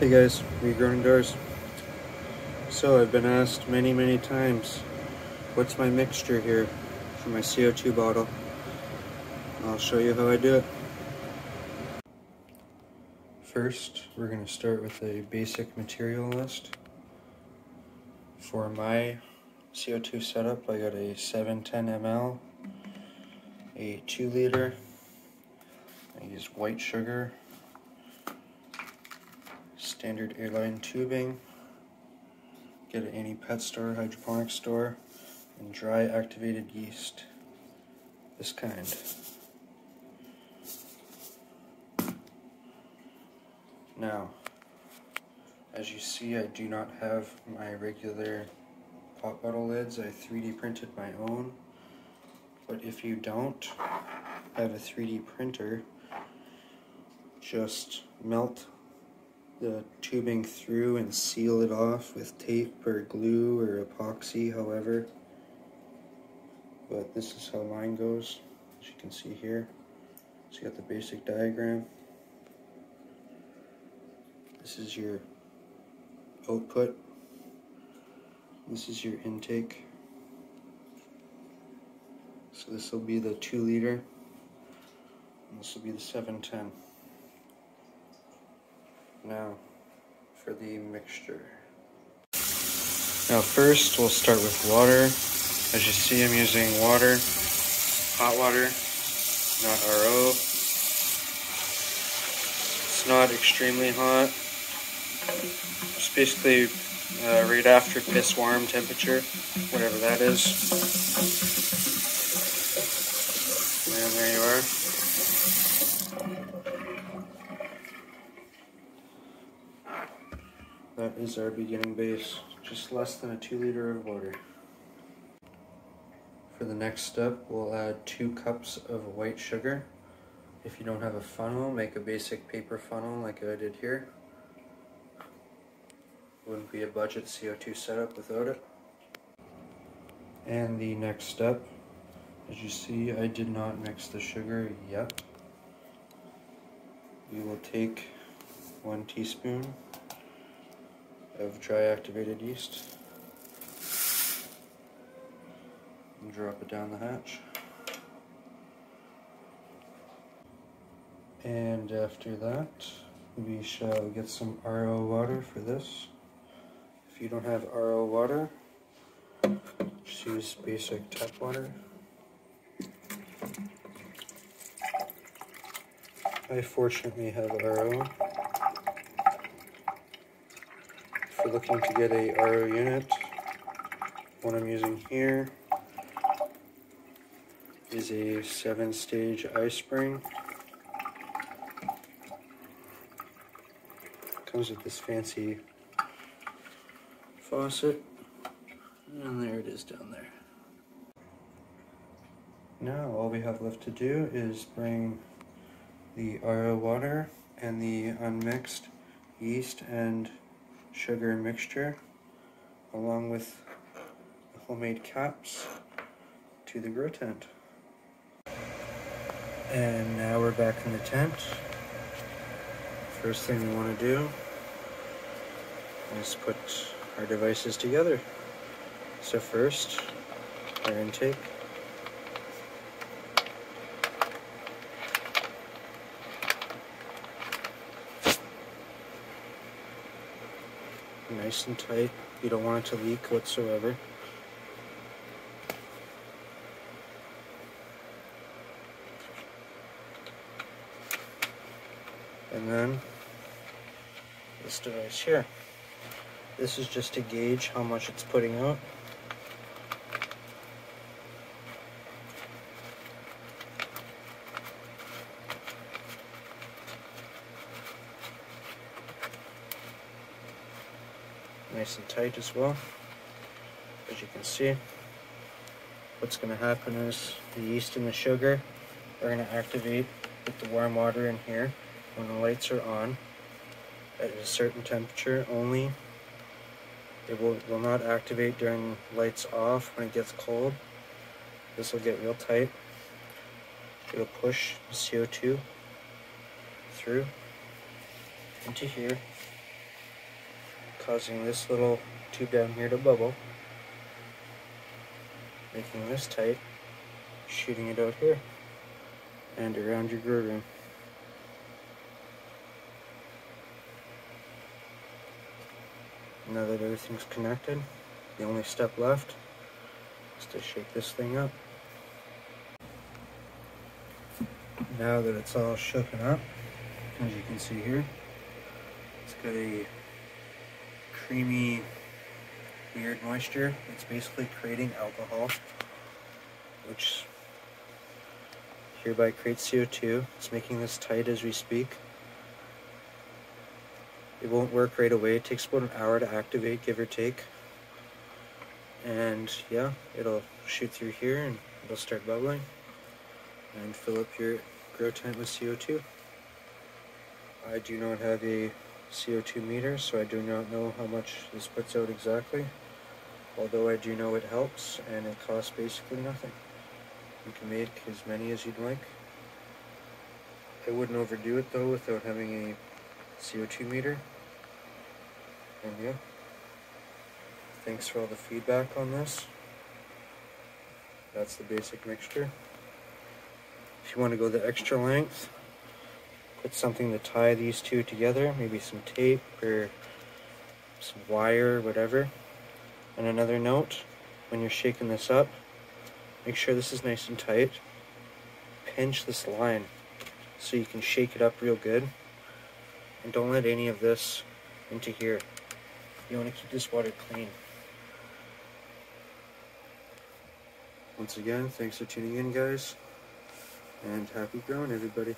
Hey guys, Weed Grown Indoors. So I've been asked many, many times, what's my mixture here for my CO2 bottle? I'll show you how I do it. First, we're going to start with a basic material list. For my CO2 setup, I got a 710 ml, a 2 liter, I use white sugar, standard airline tubing, get it any pet store, hydroponic store, and dry activated yeast. This kind. Now, as you see, I do not have my regular pop bottle lids. I 3D printed my own. But if you don't have a 3D printer, just melt the tubing through and seal it off with tape or glue or epoxy, however. But this is how mine goes, as you can see here. So you got the basic diagram. This is your output. This is your intake. So this will be the 2 liter. And this will be the 710. Now, for the mixture. Now first, we'll start with water. As you see, I'm using water, hot water, not RO. It's not extremely hot. It's basically uh, right after piss warm temperature, whatever that is. And there you are. That is our beginning base, just less than a two liter of water. For the next step, we'll add two cups of white sugar. If you don't have a funnel, make a basic paper funnel like I did here. Wouldn't be a budget CO2 setup without it. And the next step, as you see, I did not mix the sugar yet. We will take one teaspoon of dry activated yeast and drop it down the hatch. And after that, we shall get some RO water for this. If you don't have RO water, just use basic tap water. I fortunately have RO. You're looking to get a RO unit, what I'm using here is a seven stage iSpring. Comes with this fancy faucet. And there it is down there. Now all we have left to do is bring the RO water and the unmixed yeast and sugar mixture along with homemade caps to the grow tent. And now we're back in the tent. First thing we want to do is put our devices together. So first, our intake. Nice and tight. You don't want it to leak whatsoever. And then this device here. This is just to gauge how much it's putting out. Nice and tight as well. As you can see, what's going to happen is the yeast and the sugar are going to activate with the warm water in here when the lights are on at a certain temperature only. It will, will not activate during lights off when it gets cold. This will get real tight. It'll push the CO2 through into here causing this little tube down here to bubble, making this tight, shooting it out here and around your grow room. Now that everything's connected, the only step left is to shake this thing up. Now that it's all shooken up, as you can see here, it's got a creamy, weird moisture. It's basically creating alcohol, which hereby creates CO2. It's making this tight as we speak. It won't work right away. It takes about an hour to activate, give or take. And yeah, it'll shoot through here and it'll start bubbling and fill up your grow tent with CO2. I do not have a CO2 meter, so I do not know how much this puts out exactly. Although I do know it helps and it costs basically nothing. You can make as many as you'd like. I wouldn't overdo it though without having a CO2 meter. And yeah, thanks for all the feedback on this. That's the basic mixture. If you want to go the extra length, put something to tie these two together, maybe some tape or some wire, whatever. And another note, when you're shaking this up, make sure this is nice and tight. Pinch this line so you can shake it up real good. And don't let any of this into here. You want to keep this water clean. Once again, thanks for tuning in, guys. And happy growing, everybody.